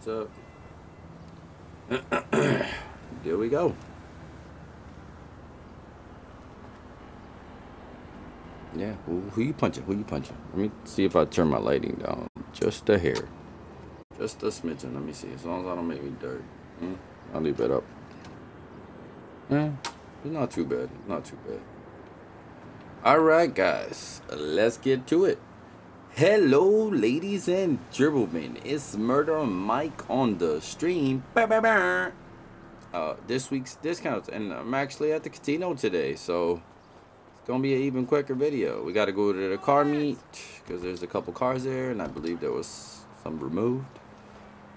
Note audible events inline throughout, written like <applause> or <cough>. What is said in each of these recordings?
What's up? <clears throat> there we go. Yeah, who, who you punching? Who you punching? Let me see if I turn my lighting down just a hair. Just a smidgen. Let me see. As long as I don't make me dirt. Mm, I'll leave it up. Yeah, it's not too bad. Not too bad. All right, guys. Let's get to it. Hello, ladies and gentlemen. It's Murda Mike on the stream. Uh, this week's discounts, and I'm actually at the casino today, so it's gonna be an even quicker video. We got to go to the car meet because there's a couple cars there, and I believe there was some removed.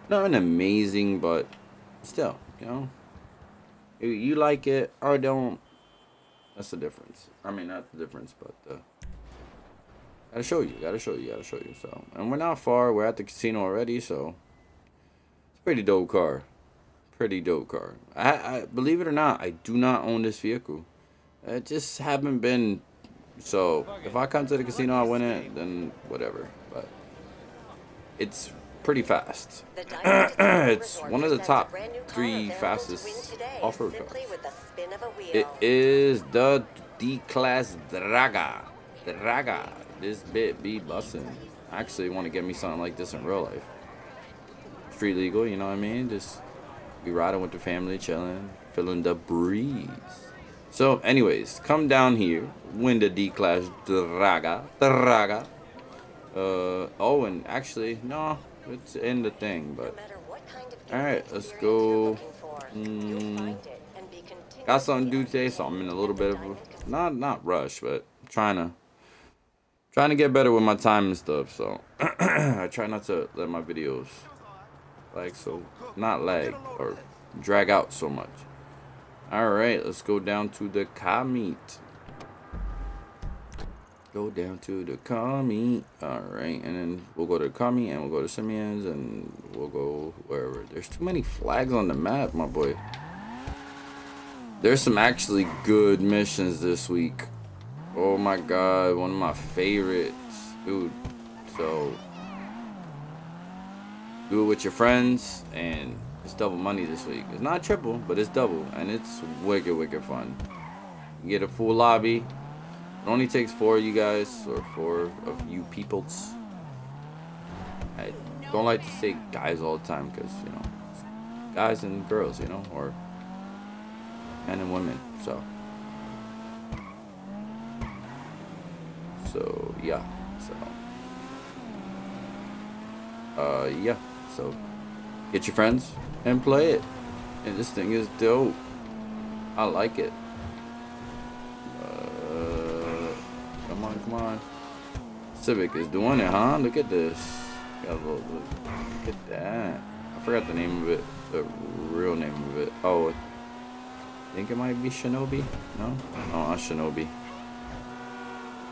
Not an amazing, but still, you know, you like it or don't, that's the difference. I mean, not the difference, but uh, gotta show you, gotta show you, gotta show you. So, and we're not far. We're at the casino already, so it's a pretty dope car. Pretty dope car. I, I believe it or not, I do not own this vehicle. I just haven't been. So if I come to the casino, I win it, then whatever. But it's pretty fast. <clears throat> it's one of the top three fastest off-road cars. It is the Declasse Draugur. Draugur. This bit be bussin'. I actually want to get me something like this in real life. Street legal, you know what I mean? Just be riding with the family, chilling, feeling the breeze. So, anyways, come down here, win the Declasse Draugur. Draugur. Uh, oh, and actually, no, it's in the thing, but alright, let's go. Mm, got something to do today, so I'm in a little bit of a not not rush, but trying to trying to get better with my time and stuff. So <clears throat> I try not to let my videos like so not lag or drag out so much. Alright, let's go down to the car meet. Go down to the car meet. Alright, and then we'll go to the car meet and we'll go to Simeon's and we'll go wherever. There's too many flags on the map, my boy. There's some actually good missions this week. Oh my god, one of my favorites. Dude, so do it with your friends and it's double money this week. It's not triple, but it's double and it's wicked, wicked fun. You get a full lobby. It only takes four of you guys or four of you peoples. I don't like to say guys all the time because, you know, guys and girls, you know, or men and women. So, so yeah. So, uh, yeah. So, get your friends and play it. And this thing is dope. I like it. Uh, come on, come on. Civic is doing it, huh? Look at this. Got a little, look at that. I forgot the name of it. The real name of it. Oh, think it might be Shinobi. No? No, not Shinobi.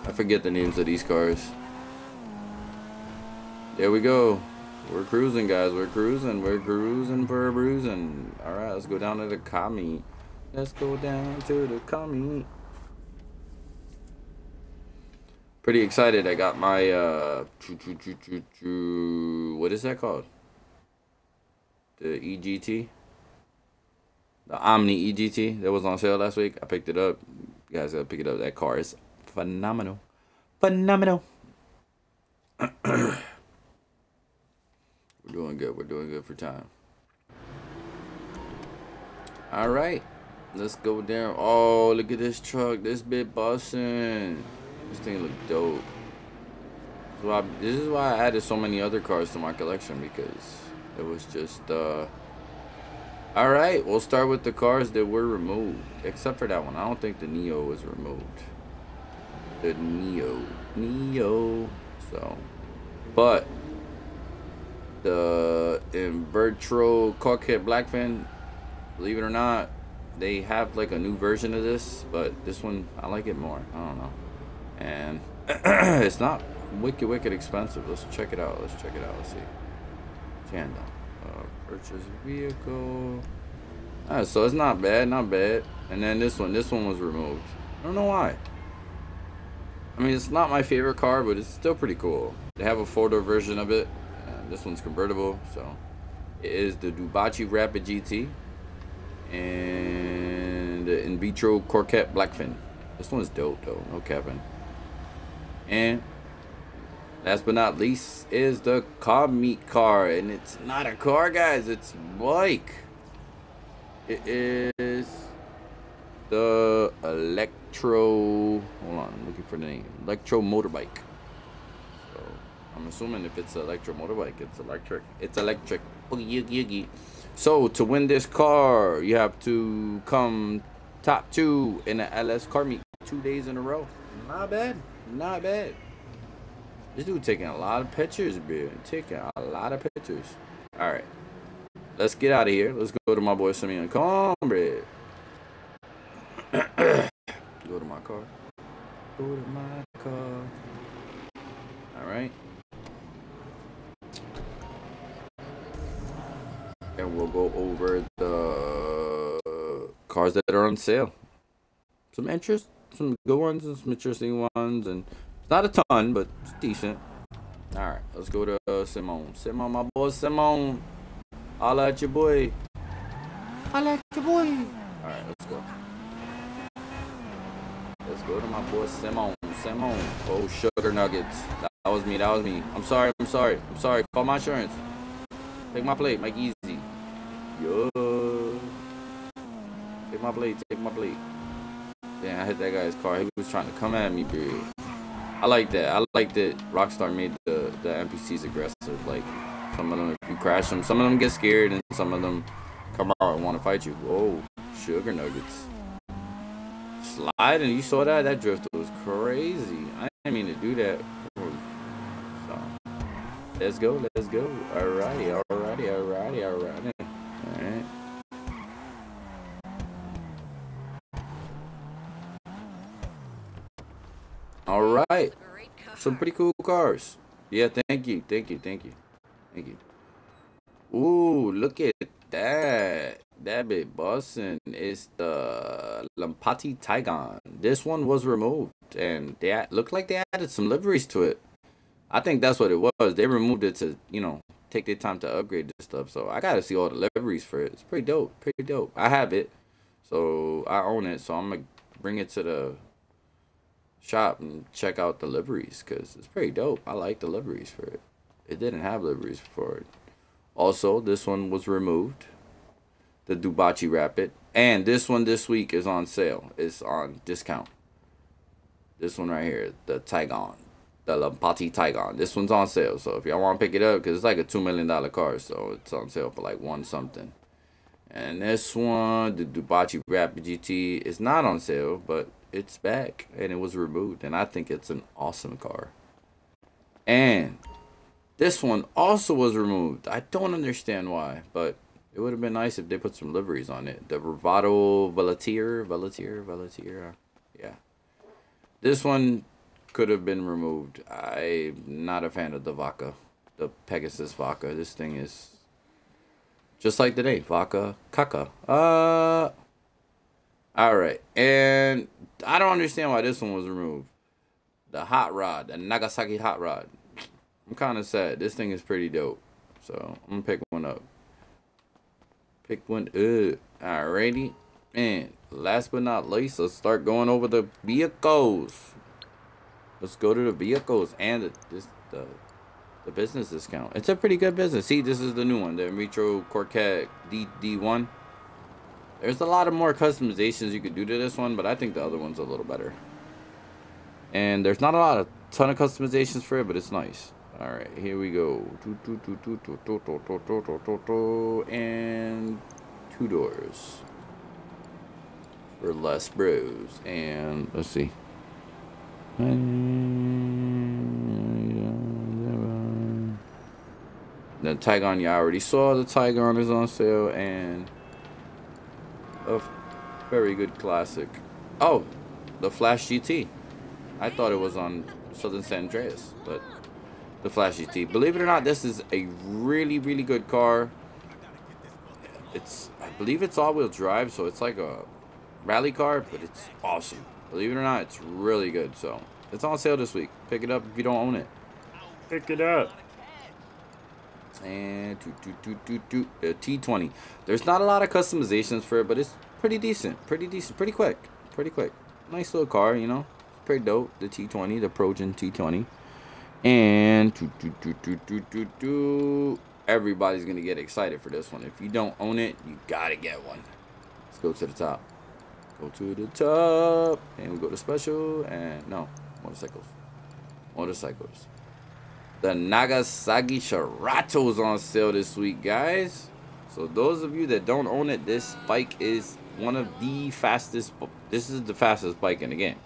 I forget the names of these cars. There we go. We're cruising, guys. We're cruising. We're cruising for a bruising. All right, let's go down to the commie. Let's go down to the commie. Pretty excited. I got my uh, what is that called? The EGT, the Omni EGT that was on sale last week. I picked it up. You guys gotta pick it up. That car is phenomenal, phenomenal. We're doing good. We're doing good for time. All right. Let's go down. Oh, look at this truck. This bit busting. This thing look dope. So I, this is why I added so many other cars to my collection because it was just, uh... Alright, we'll start with the cars that were removed. Except for that one. I don't think the Neo was removed. The Neo. Neo. So. But, the Invetero Coquette Blackfin, believe it or not, they have like a new version of this, but this one, I like it more. I don't know. And <clears throat> it's not wicked, wicked expensive. Let's check it out. Let's check it out. Let's see. Tandem. Uh, purchase vehicle. Alright, so it's not bad, not bad. And then this one, this one was removed. I don't know why. I mean, it's not my favorite car, but it's still pretty cool. They have a four-door version of it. This one's convertible, so it is the Dewbauchee Rapid GT and the Invetero Corvette Blackfin. This one's dope though, no capping. And last but not least is the car meet car, and it's not a car, guys. It's bike. It is the Electro. Hold on, I'm looking for the name. Electro motorbike. So I'm assuming if it's electro motorbike, it's electric. It's electric. Oogie, oogie, oogie. So to win this car, you have to come top two in the LS car meet two days in a row. Not bad. Not bad. This dude taking a lot of pictures, bro. Taking a lot of pictures. All right. Let's get out of here. Let's go to my boy Simeon Cornbread. <coughs> go to my car. Go to my car. All right. And we'll go over the cars that are on sale. Some interest, some good ones, and some interesting ones, and not a ton, but it's decent. All right, let's go to uh, Simone. Simone, my boy Simone. Holla at your boy. Holla at your boy. All right, let's go. Go to my boy Simone. Simone. Oh, sugar nuggets. That was me. That was me. I'm sorry. I'm sorry. I'm sorry. Call my insurance. Take my plate. Make easy. Yo. Take my plate. Take my plate. Damn, I hit that guy's car. He was trying to come at me, dude. I like that. I like that Rockstar made the, the NPCs aggressive. Like, some of them, if you crash them, some of them get scared, and some of them come out and want to fight you. Whoa, sugar nuggets. Sliding, you saw that? That drift was crazy. I didn't mean to do that. So, let's go, let's go. Alrighty, alrighty, alrighty, alrighty. Alright. All right. Some pretty cool cars. Yeah, thank you. Thank you. Thank you. Thank you. Ooh, look at that. That bit bussin' is the Lampadati Tigon. This one was removed, and they looked like they added some liveries to it. I think that's what it was. They removed it to, you know, take their time to upgrade this stuff. So I gotta see all the liveries for it. It's pretty dope. Pretty dope. I have it, so I own it. So I'm gonna bring it to the shop and check out the liveries because it's pretty dope. I like the liveries for it. It didn't have liveries for it. Also, this one was removed. The Dewbauchee Rapid. And this one this week is on sale. It's on discount. This one right here, the Tigon. The Lamborghini Tigon. This one's on sale. So if y'all want to pick it up, because it's like a $2 million car. So it's on sale for like one something. And this one, the Dewbauchee Rapid GT, is not on sale, but it's back and it was removed and I think it's an awesome car. And this one also was removed. I don't understand why, but it would have been nice if they put some liveries on it. The Bravado Velotier, Velotier, Velotier, yeah. This one could have been removed. I'm not a fan of the Vaca, the Pegassi Vacca. This thing is just like today, Vaca Caca. Uh, all right, and I don't understand why this one was removed. The hot rod, the Nagasaki hot rod. I'm kind of sad. This thing is pretty dope. So I'm gonna pick one up. Pick one up. Alrighty. And last but not least, let's start going over the vehicles. Let's go to the vehicles and the, this the the business discount. It's a pretty good business. See, this is the new one, the Retro Corvette D D1. There's a lot of more customizations you could do to this one, but I think the other one's a little better. And there's not a lot of ton of customizations for it, but it's nice. All right, here we go. And two doors for less bros. And let's see. The Tigon you already saw. The Tigon is on sale, and a very good classic. Oh, the Flash GT. I thought it was on Southern San Andreas, but the Flash GT. Believe it or not, this is a really, really good car. It's, I believe it's all-wheel drive, so it's like a rally car, but it's awesome. Believe it or not, it's really good. So it's on sale this week. Pick it up if you don't own it. Pick it up. And the uh, T20. There's not a lot of customizations for it, but it's pretty decent. Pretty decent. Pretty quick. Pretty quick. Nice little car, you know. Pretty dope. The T20, the Progen T20. And everybody's going to get excited for this one. If you don't own it, you got to get one. Let's go to the top. Go to the top. And we go to special. And no, motorcycles. Motorcycles. The Nagasaki Shotaro is on sale this week, guys. So those of you that don't own it, this bike is one of the fastest. This is the fastest bike in the game.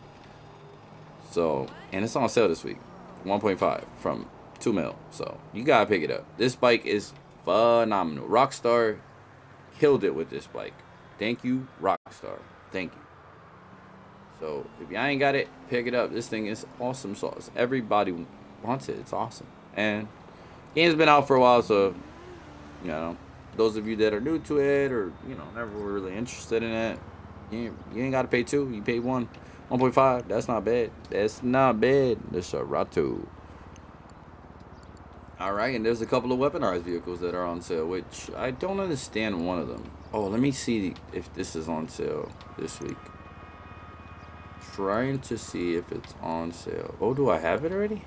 So, and it's on sale this week. 1.5 from 2 mil. So, you gotta pick it up. This bike is phenomenal. Rockstar killed it with this bike. Thank you, Rockstar. Thank you. So, if y'all ain't got it, pick it up. This thing is awesome sauce. Everybody wants it. It's awesome. And game's been out for a while, so you know, those of you that are new to it or you know never really interested in it, you, you ain't got to pay two. You pay one, 1.5. That's not bad. That's not bad. That's a Rato. All right, and there's a couple of weaponized vehicles that are on sale, which I don't understand one of them. Oh, let me see if this is on sale this week. Trying to see if it's on sale. Oh, do I have it already?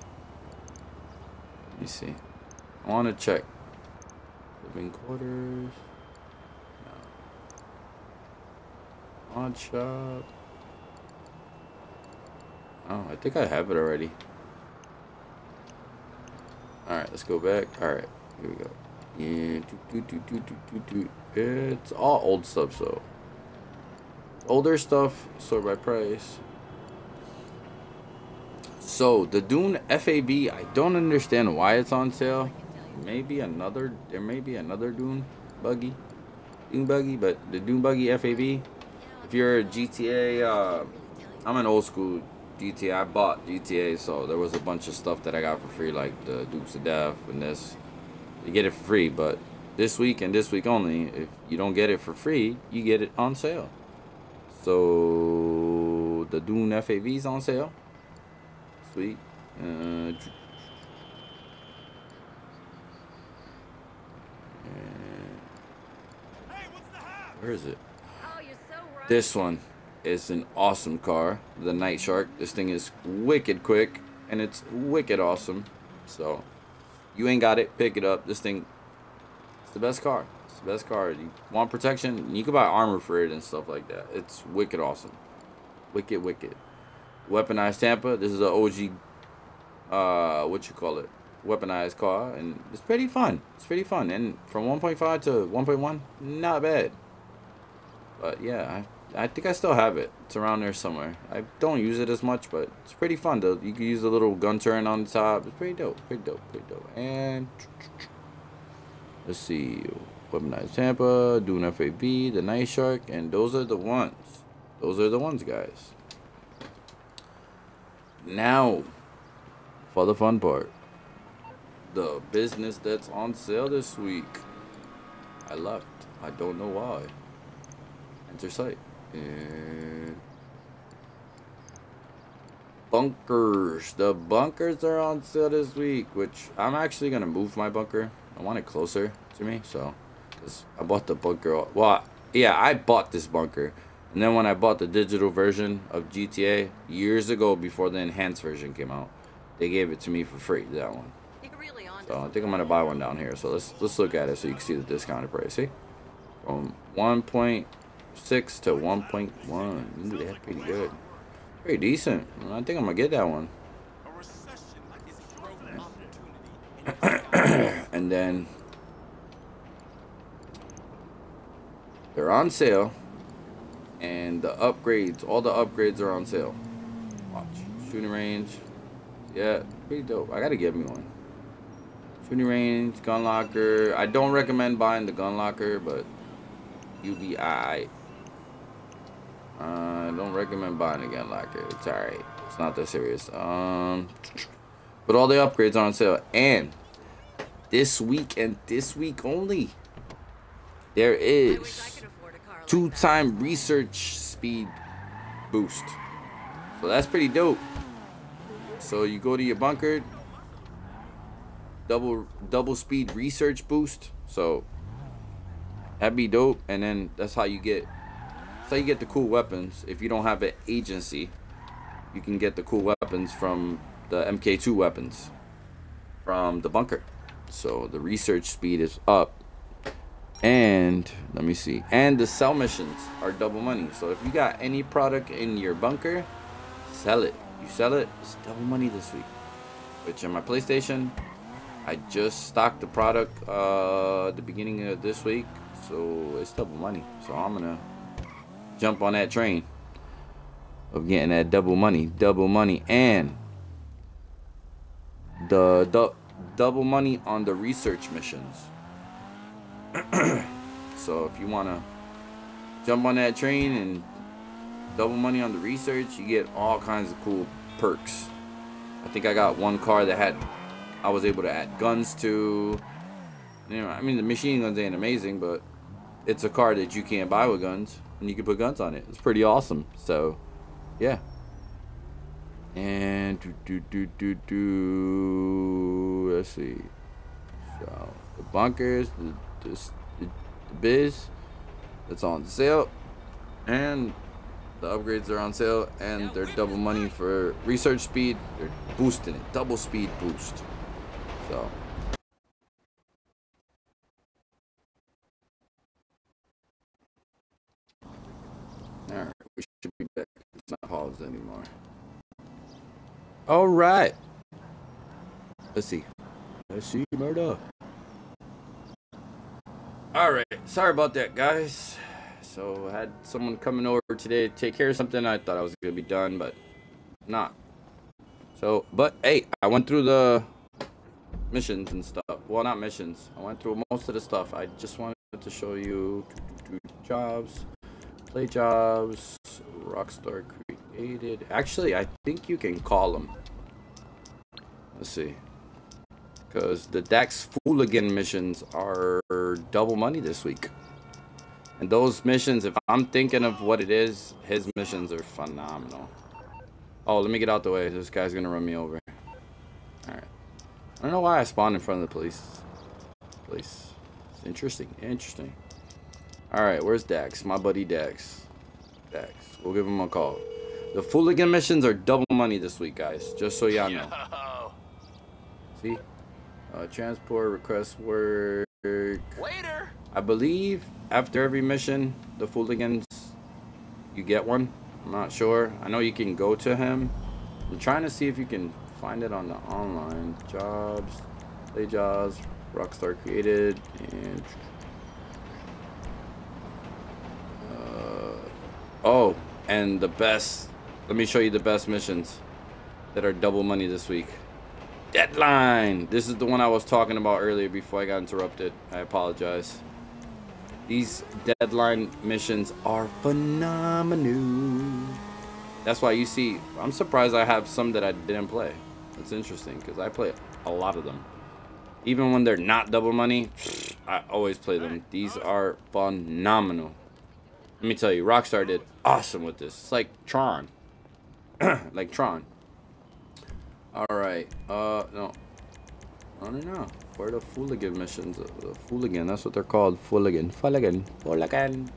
Let me see. I want to check. Living quarters. No. Odd shop. Oh, I think I have it already. Alright, let's go back. Alright, here we go. Yeah. It's all old stuff, so. Older stuff, sort by price. So the Dune FAV, I don't understand why it's on sale. Maybe another, there may be another Dune buggy, Dune buggy, but the Dune buggy FAV. If you're a GTA, uh, I'm an old school GTA. I bought GTA, so there was a bunch of stuff that I got for free, like the Dukes of Death and this. You get it for free, but this week and this week only, if you don't get it for free, you get it on sale. So the Dune FAV is on sale sweet. Uh, where is it? Oh, so right. This one is an awesome car. The Night Shark. This thing is wicked quick and it's wicked awesome. So you ain't got it, pick it up. This thing it's the best car. It's the best car. You want protection? You can buy armor for it and stuff like that. It's wicked awesome. Wicked, wicked. Weaponized Tampa. This is an OG, uh, what you call it, weaponized car, and it's pretty fun. It's pretty fun, and from 1.5 to 1.1, not bad. But yeah, I, I think I still have it. It's around there somewhere. I don't use it as much, but it's pretty fun though. You can use a little gun turn on the top. It's pretty dope. Pretty dope. Pretty dope. And let's see, weaponized Tampa, Dune FAV, the Night Shark, and those are the ones. Those are the ones, guys. Now, for the fun part. The business that's on sale this week. I left. I don't know why. Enter site. And bunkers. The bunkers are on sale this week, which I'm actually going to move my bunker. I want it closer to me, so. Because I bought the bunker. Well, yeah, I bought this bunker and then when I bought the digital version of GTA years ago before the enhanced version came out, they gave it to me for free, that one. So I think I'm gonna buy one down here. So let's let's look at it so you can see the discounted price. See? From 1.6 to 1.1. Ooh, that's pretty good. Pretty decent. I think I'm gonna get that one. <coughs> and then they're on sale and the upgrades, all the upgrades are on sale. Watch. Shooting range. Yeah, pretty dope. I gotta get me one. Shooting range, gun locker. I don't recommend buying the gun locker, but UBI. Don't recommend buying a gun locker. It's alright. It's not that serious. Um, but all the upgrades are on sale. And this week and this week only, there is two-time research speed boost. So that's pretty dope. So you go to your bunker, double double speed research boost. So that'd be dope. And then that's how you get how you get the cool weapons. If you don't have an agency, you can get the cool weapons from the MK2 weapons from the bunker. So the research speed is up. And let me see. And the sell missions are double money. So if you got any product in your bunker, sell it. You sell it, it's double money this week. Which on my PlayStation, I just stocked the product uh, at the beginning of this week. So it's double money. So I'm gonna jump on that train of getting that double money, double money, and the, double money on the research missions. <clears throat> so if you want to jump on that train and double money on the research, you get all kinds of cool perks. I think I got one car that had I was able to add guns to. You know, I mean the machine guns ain't amazing, but it's a car that you can't buy with guns, and you can put guns on it. It's pretty awesome. So, yeah. And do do do do do. Let's see. So the bunkers, the the, the, the biz, that's on sale, and the upgrades are on sale, and they're double money for research speed. They're boosting it, double speed boost. So. Should be back. It's not paused anymore. Alright. Let's see. Let's see, murder. Alright, sorry about that, guys. So, I had someone coming over today to take care of something. I thought I was going to be done, but not. So, but hey, I went through the missions and stuff. Well, not missions. I went through most of the stuff. I just wanted to show you jobs, play jobs, Rockstar created. Actually, I think you can call them. Let's see. Because the Dax Fooligan missions are double money this week. And those missions, if I'm thinking of what it is, his missions are phenomenal. Oh, let me get out the way. This guy's going to run me over. Alright. I don't know why I spawned in front of the police. Police. It's interesting. Interesting. Alright, where's Dax? My buddy Dax. Dax. We'll give him a call. The Fooligan missions are double money this week, guys. Just so y'all know. <laughs> See? Uh, transport request work. Waiter. I believe after every mission, the Fooligans, you get one. I'm not sure. I know you can go to him. I'm trying to see if you can find it on the online jobs, play jobs, Rockstar created, and uh, oh, and the best. Let me show you the best missions that are double money this week. Deadline. This is the one I was talking about earlier before I got interrupted. I apologize. These deadline missions are phenomenal. That's why you see, I'm surprised I have some that I didn't play. It's interesting because I play a lot of them. Even when they're not double money, I always play them. These are phenomenal. Let me tell you, Rockstar did awesome with this. It's like Tron. <clears throat> like Tron. Alright, uh, no. I don't know. Where the Fooligan missions? The Fooligan, that's what they're called. Fooligan. Fooligan. Fooligan.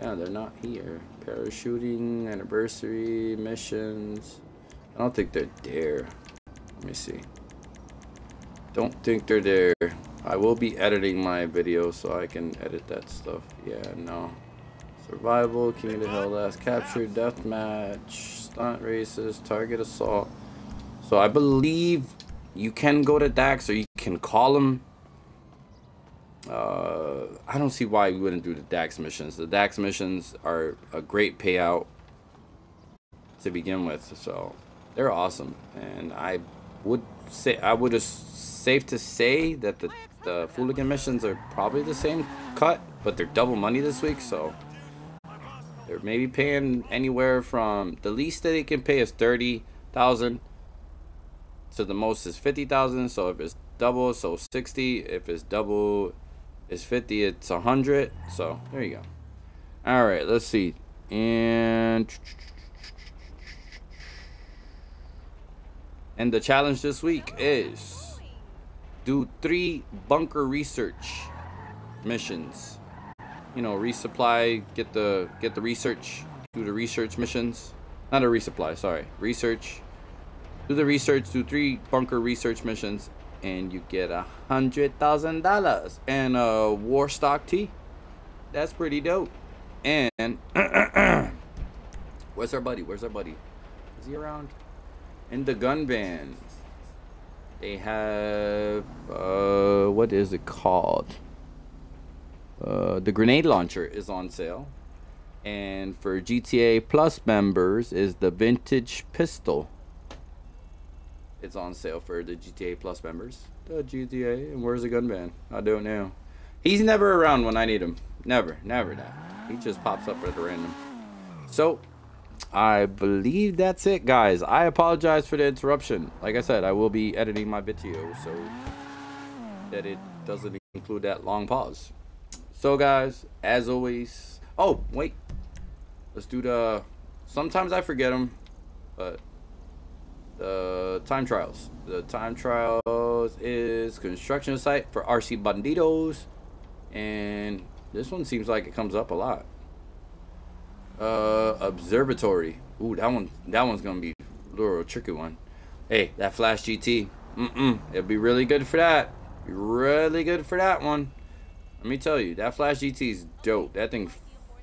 Yeah, they're not here. Parachuting, anniversary, missions. I don't think they're there. Let me see. Don't think they're there. I will be editing my video so I can edit that stuff. Yeah, no. Survival, King of the Hill, Last Capture, Deathmatch, Stunt Races, Target Assault. So I believe you can go to Dax or you can call him. Uh, I don't see why you wouldn't do the Dax missions. The Dax missions are a great payout to begin with. So they're awesome. And I would say, I would just safe to say that the, the Fooligan missions are probably the same cut, but they're double money this week. So they're maybe paying anywhere from the least that they can pay is 30,000 so the most is 50,000. So if it's double, so 60. If it's double, it's 50. It's a 100. So there you go. All right, let's see. And and the challenge this week is do three bunker research missions. You know, resupply, get the get the research, do the research missions. Not a resupply, sorry. Research. Do the research, do three bunker research missions, and you get a hundred thousand dollars and a war stock tea. That's pretty dope. And <clears throat> where's our buddy? Where's our buddy? Is he around? In the gun van. They have uh what is it called? Uh, the grenade launcher is on sale. And for GTA Plus members is the vintage pistol. It's on sale for the GTA Plus members. The GTA, and where's the gun van? I don't know. He's never around when I need him. Never, never that. He just pops up at random. So, I believe that's it, guys. I apologize for the interruption. Like I said, I will be editing my video so that it doesn't include that long pause. So, guys, as always... Oh, wait. Let's do the... Sometimes I forget them, but... The time trials. The time trials is construction site for RC Bandidos. And this one seems like it comes up a lot. Uh, observatory. Ooh, that one. That one's gonna be a little tricky one. Hey, that Flash GT. Mm-mm. It'd be really good for that. Be really good for that one. Let me tell you, that Flash GT is dope. That thing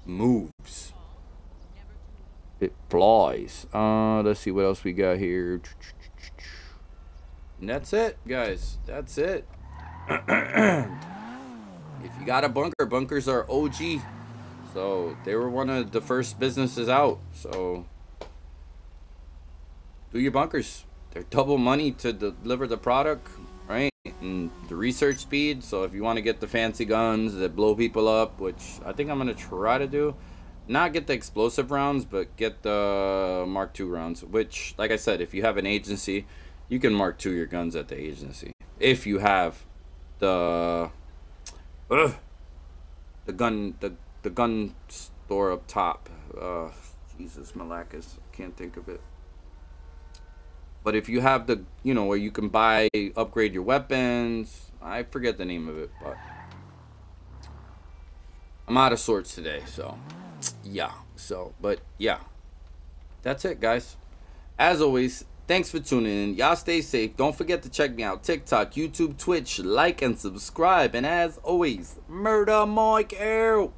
moves. It flies. Uh, let's see what else we got here. And that's it, guys. That's it. <clears throat> if you got a bunker, bunkers are OG. So they were one of the first businesses out. So do your bunkers. They're double money to deliver the product? And the research speed. So if you want to get the fancy guns that blow people up, which I think I'm gonna try to do, not get the explosive rounds, but get the Mark II rounds. Which, like I said, if you have an agency, you can Mark II your guns at the agency. If you have the Ugh. The gun, the the gun store up top. Uh, Jesus, Malacus, can't think of it. But if you have the, you know, where you can buy, upgrade your weapons, I forget the name of it, but I'm out of sorts today, so yeah. So, but yeah, that's it, guys. As always, Thanks for tuning in. Y'all stay safe. Don't forget to check me out TikTok, YouTube, Twitch. Like and subscribe. And as always, Murda Mike out.